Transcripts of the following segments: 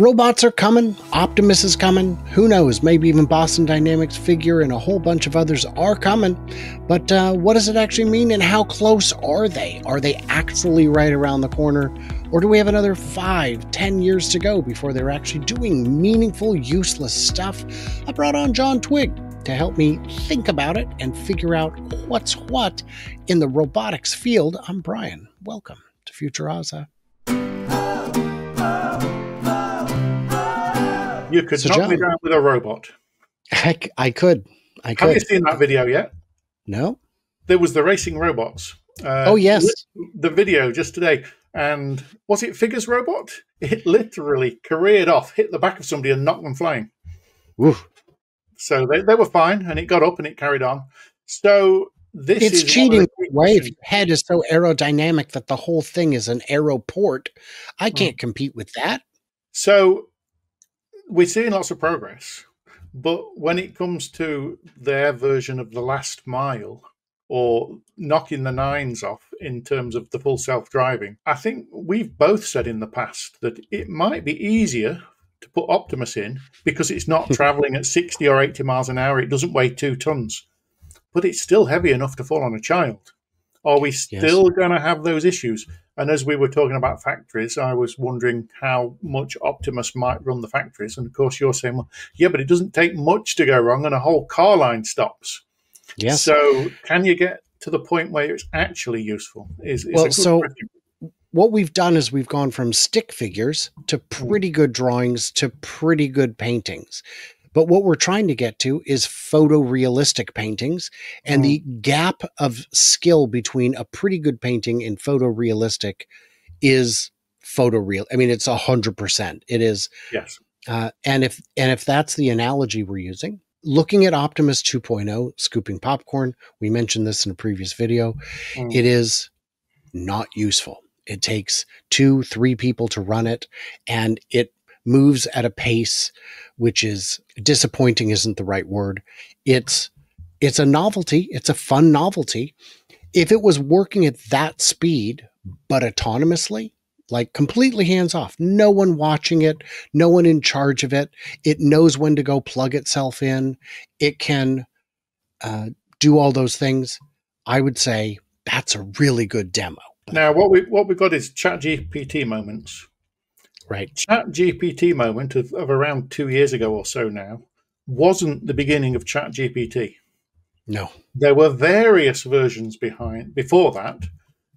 Robots are coming, Optimus is coming, who knows, maybe even Boston Dynamics figure and a whole bunch of others are coming. But uh, what does it actually mean and how close are they? Are they actually right around the corner? Or do we have another five, ten years to go before they're actually doing meaningful, useless stuff? I brought on Jon Twigge to help me think about it and figure out what's what in the robotics field. I'm Brian. Welcome to Future You could so knock Jon, me down with a robot. Heck, I could. I could. Have you seen that video yet? No. There was the racing robots. Uh, oh yes, the video just today. And was it Figures Robot? It literally careered off, hit the back of somebody, and knocked them flying. Oof. So they, they were fine, and it got up and it carried on. So this it's cheating way if your head is so aerodynamic that the whole thing is an aeroport. I hmm. can't hmm. compete with that. So we're seeing lots of progress, but when it comes to their version of the last mile or knocking the nines off in terms of the full self driving, I think we've both said in the past that it might be easier to put Optimus in because it's not traveling at 60 or 80 miles an hour, it doesn't weigh two tons, but it's still heavy enough to fall on a child. Are we still yes. going to have those issues? And as we were talking about factories, I was wondering how much Optimus might run the factories. And of course, you're saying, well, yeah, but it doesn't take much to go wrong, and a whole car line stops. Yes. So, can you get to the point where it's actually useful? Is, is well, so question. what we've done is we've gone from stick figures to hmm. pretty good drawings to pretty good paintings. But what we're trying to get to is photorealistic paintings. And mm. the gap of skill between a pretty good painting and photorealistic is photoreal. I mean, it's a hundred percent. It is. Yes. Uh, and if and if that's the analogy we're using, looking at Optimus 2.0, scooping popcorn, we mentioned this in a previous video. Mm. It is not useful. It takes two, three people to run it, and it moves at a pace which is disappointing isn't the right word. It's it's a novelty, it's a fun novelty. If it was working at that speed but autonomously, like completely hands off, no one watching it, no one in charge of it, it knows when to go plug itself in, it can uh, do all those things. I would say that's a really good demo. Now, what we what we got is ChatGPT moments. Right. ChatGPT moment of, of around two years ago or so now wasn't the beginning of ChatGPT. No. There were various versions behind before that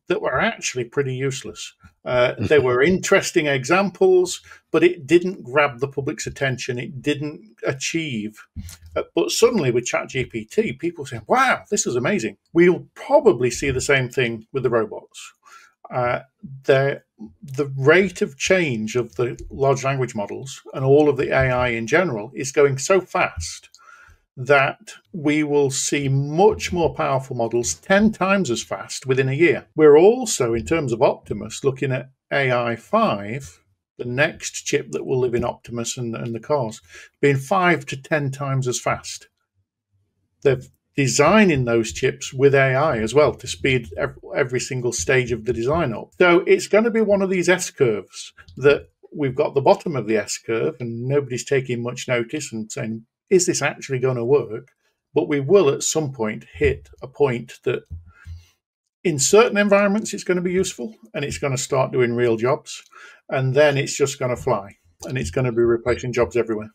that were actually pretty useless. Uh, they were interesting examples, but it didn't grab the public's attention. It didn't achieve. Uh, but suddenly with ChatGPT, people say, wow, this is amazing. We'll probably see the same thing with the robots. Uh, the the rate of change of the large language models and all of the AI in general is going so fast that we will see much more powerful models 10 times as fast within a year. We're also, in terms of Optimus, looking at AI 5, the next chip that will live in Optimus and, and the cars, being 5 to 10 times as fast. They've designing those chips with AI as well to speed every single stage of the design up. So it's going to be one of these S curves that we've got the bottom of the S curve and nobody's taking much notice and saying, is this actually going to work? But we will at some point hit a point that in certain environments it's going to be useful and it's going to start doing real jobs. And then it's just going to fly and it's going to be replacing jobs everywhere.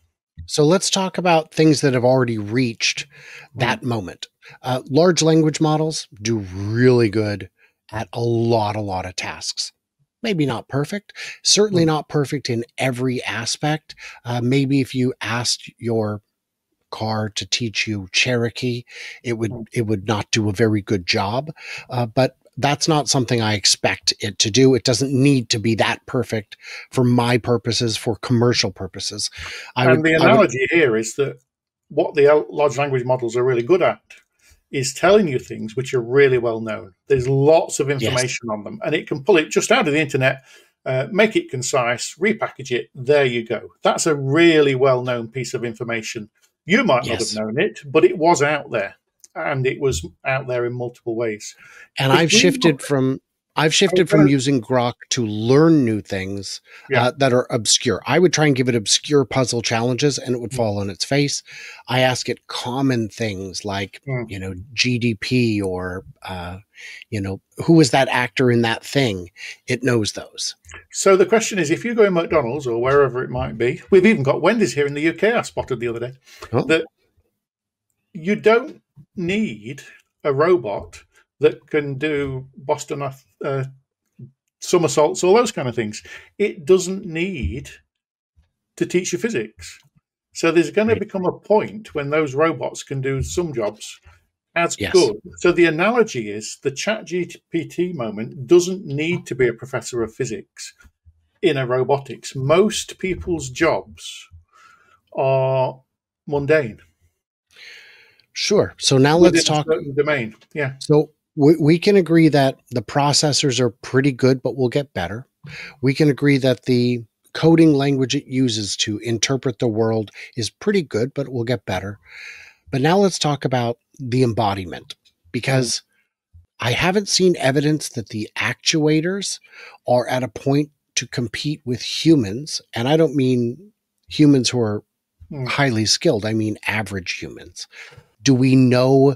So let's talk about things that have already reached that mm-hmm. moment. Uh, large language models do really good at a lot, a lot of tasks. Maybe not perfect, certainly mm-hmm. not perfect in every aspect. Uh, maybe if you asked your car to teach you Cherokee, it would mm. it would not do a very good job. Uh, but that's not something I expect it to do. It doesn't need to be that perfect for my purposes, for commercial purposes. I and would, the analogy would, here is that what the large language models are really good at is telling you things which are really well known. There's lots of information yes. on them, and it can pull it just out of the internet, uh, make it concise, repackage it. There you go. That's a really well known piece of information. You might yes. not have known it, but it was out there and it was out there in multiple ways. And I've shifted look, from I've shifted from using Grok to learn new things Yeah. uh, that are obscure. I would try and give it obscure puzzle challenges and it would Mm. fall on its face. I ask it common things like, Mm. you know, GDP or, uh, you know, who was that actor in that thing? It knows those. So the question is, if you go in McDonald's or wherever it might be, we've even got Wendy's here in the UK. I spotted the other day Oh. that you don't need a robot that can do Boston uh, somersaults, all those kind of things. It doesn't need to teach you physics. So there's going to Right. become a point when those robots can do some jobs as Yes. good. So the analogy is the ChatGPT moment doesn't need to be a professor of physics in a robotics. Most people's jobs are mundane. Sure. So now let's talk. domain. Yeah. So we, we can agree that the processors are pretty good, but we'll get better. We can agree that the coding language it uses to interpret the world is pretty good, but it will get better. But now let's talk about the embodiment because I haven't seen evidence that the actuators are at a point to compete with humans. And I don't mean humans who are Hmm. highly skilled, I mean average humans. Do we know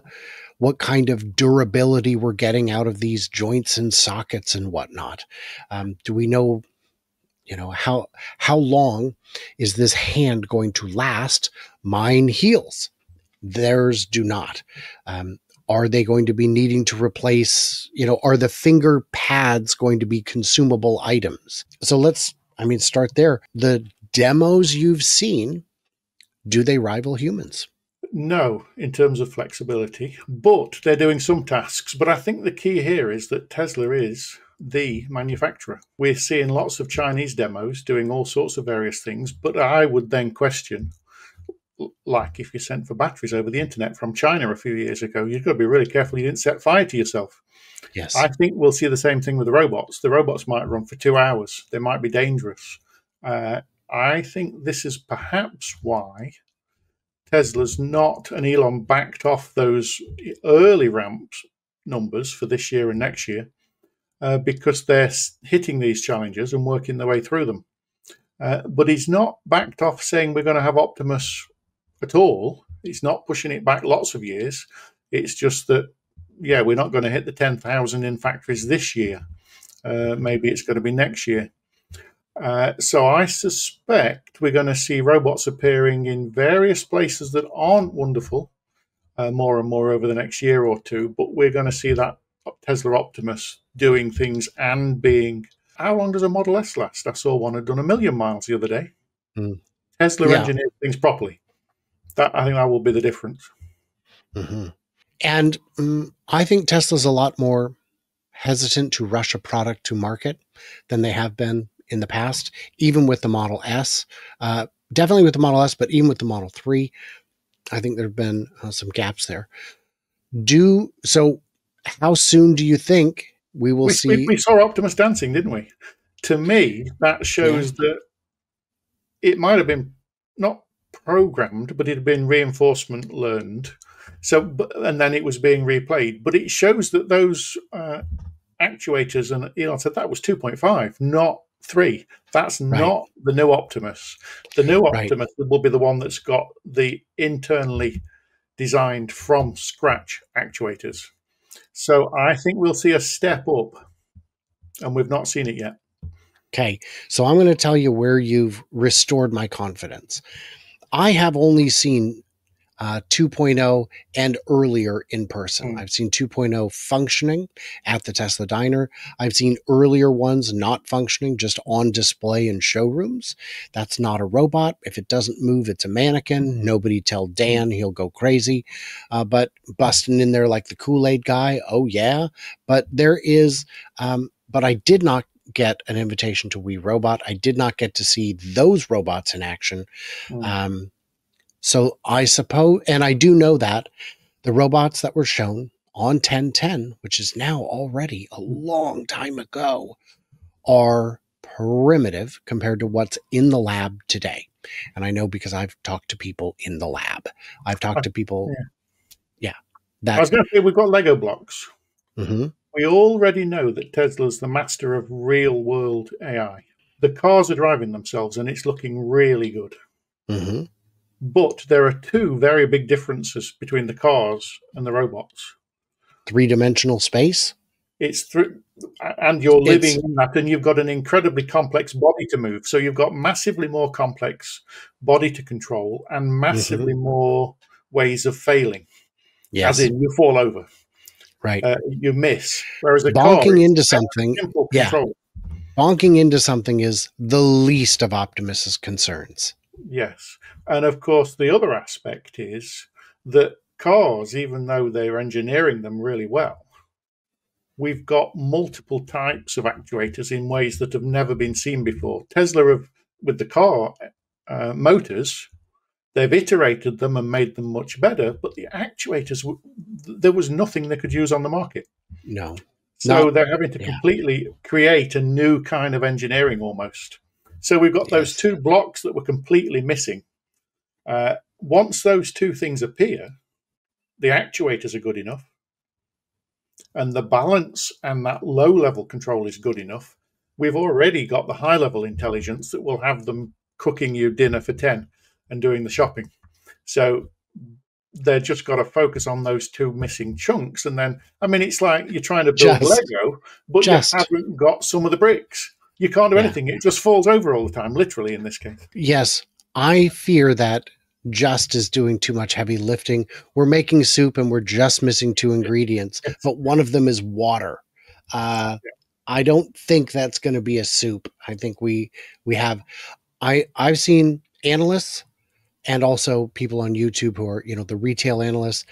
what kind of durability we're getting out of these joints and sockets and whatnot? Um, do we know, you know, how how long is this hand going to last? Mine heals. Theirs do not. Um, are they going to be needing to replace? You know, are the finger pads going to be consumable items? So let's, I mean, start there. The demos you've seen, do they rival humans? No, in terms of flexibility, but they're doing some tasks. But I think the key here is that Tesla is the manufacturer. We're seeing lots of Chinese demos doing all sorts of various things, but I would then question like if you sent for batteries over the internet from China a few years ago, you've got to be really careful you didn't set fire to yourself. Yes. I think we'll see the same thing with the robots. The robots might run for two hours, they might be dangerous. Uh, I think this is perhaps why Tesla's not, and Elon backed off those early ramps numbers for this year and next year uh, because they're hitting these challenges and working their way through them. Uh, but he's not backed off saying we're going to have Optimus at all. He's not pushing it back lots of years. It's just that, yeah, we're not going to hit the 10,000 in factories this year. Uh, maybe it's going to be next year. Uh, so I suspect we're going to see robots appearing in various places that aren't wonderful uh, more and more over the next year or two. But we're going to see that Tesla Optimus doing things and being. How long does a Model S last? I saw one had done a million miles the other day. Hmm. Tesla Yeah. engineered things properly. That I think that will be the difference. hmm And mm, I think Tesla's a lot more hesitant to rush a product to market than they have been in the past, even with the Model S. Uh, definitely with the Model S, but even with the Model 3, I think there have been uh, some gaps there. Do so. How soon do you think we will we, see? we, we saw Optimus dancing, didn't we? To me, that shows that it might have been not programmed, but it had been reinforcement learned. So, and then it was being replayed. But it shows that those uh, actuators, and Elon said that was 2.5, not three. That's not the new Optimus. The new Right. Optimus will be the one that's got the internally designed from scratch actuators. So I think we'll see a step up, and we've not seen it yet. Okay, so I'm going to tell you where you've restored my confidence. I have only seen uh, 2.0 and earlier in person. Mm. I've seen 2.0 functioning at the Tesla diner. I've seen earlier ones not functioning, just on display in showrooms. That's not a robot. If it doesn't move, it's a mannequin. Nobody tell Dan, he'll go crazy. Uh, but busting in there like the Kool Aid guy, oh yeah. But there is, um, but I did not get an invitation to We Robot. I did not get to see those robots in action. Mm. Um, so I suppose, and I do know that the robots that were shown on 1010, which is now already a long time ago, are primitive compared to what's in the lab today. And I know because I've talked to people in the lab. I've talked to people, yeah, I was going to say we've got Lego blocks. mhm. we already know that Tesla's the master of real world AI. The cars are driving themselves and it's looking really good. hmm But there are two very big differences between the cars and the robots. Three dimensional space. It's through, and you're living It's- in that, and you've got an incredibly complex body to move. So you've got massively more complex body to control and massively more ways of failing. Yes. As in, you fall over, right. uh, you miss. Whereas a Bonking it's into something. simple yeah. control. Bonking into something is the least of Optimus's concerns. Yes. And of course, the other aspect is that cars, even though they're engineering them really well, we've got multiple types of actuators in ways that have never been seen before. Tesla, have, with the car uh, motors, they've iterated them and made them much better, but the actuators, there was nothing they could use on the market. No. So No. they're having to Yeah. completely create a new kind of engineering almost. So we've got those two blocks that were completely missing. Uh, once those two things appear, the actuators are good enough, and the balance and that low level control is good enough. We've already got the high level intelligence that will have them cooking you dinner for 10 and doing the shopping. So they've just got to focus on those two missing chunks. And then, I mean, it's like you're trying to build Just- Lego, but just. you haven't got some of the bricks. You can't do Yeah. anything. It just falls over all the time, literally, in this case. Yes. I fear that just is doing too much heavy lifting. We're making soup and we're just missing two ingredients, but one of them is water. Uh, I don't think that's going to be a soup. I think we we have. I I've seen analysts and also people on YouTube who are you know the retail analysts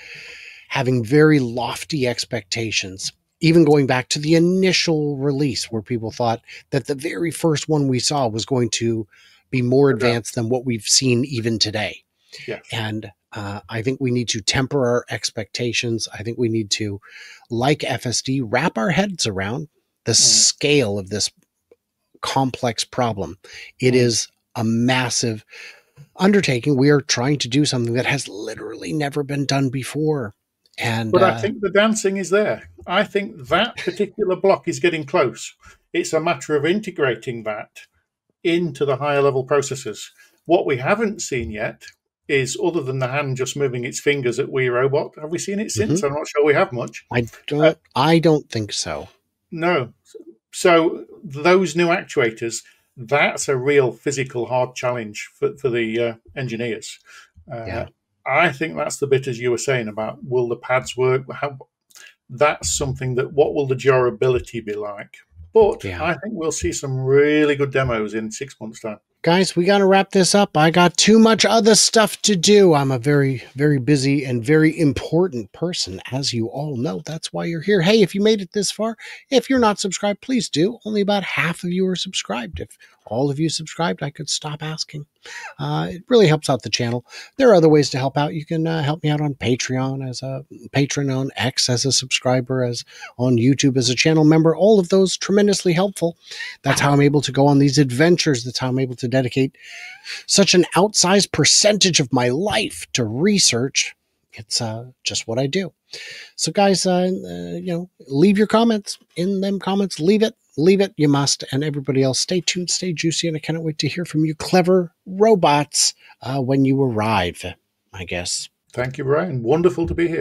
having very lofty expectations. Even going back to the initial release, where people thought that the very first one we saw was going to be more Yeah. advanced than what we've seen even today. Yes. And uh, I think we need to temper our expectations. I think we need to, like FSD, wrap our heads around the scale of this complex problem. It Mm. is a massive undertaking. We are trying to do something that has literally never been done before. And But uh, I think the dancing is there. I think that particular block is getting close. It's a matter of integrating that into the higher level processes. What we haven't seen yet is, other than the hand just moving its fingers at We Robot, have we seen it since? I'm not sure we have much. I don't, I don't think so. No. So those new actuators, that's a real physical hard challenge for, for the uh, engineers. Uh, Yeah. I think that's the bit as you were saying about will the pads work? How, that's something that what will the durability be like? But Yeah. I think we'll see some really good demos in six months' time. guys, we got to wrap this up. I got too much other stuff to do. I'm a very, very busy and very important person, as you all know. That's why you're here. Hey, if you made it this far, if you're not subscribed, please do. Only about half of you are subscribed. If all of you subscribed, I could stop asking. Uh, it really helps out the channel. There are other ways to help out. You can uh, help me out on Patreon as a patron, on X as a subscriber, as on YouTube as a channel member. All of those tremendously helpful. That's how I'm able to go on these adventures. That's how I'm able to dedicate such an outsized percentage of my life to research. It's uh, just what I do. So, guys, uh, uh, you know, leave your comments in them comments. Leave it, leave it. You must. And everybody else, stay tuned, stay juicy, and I cannot wait to hear from you, clever robots, uh, when you arrive. I guess. Thank you, Brian. Wonderful to be here.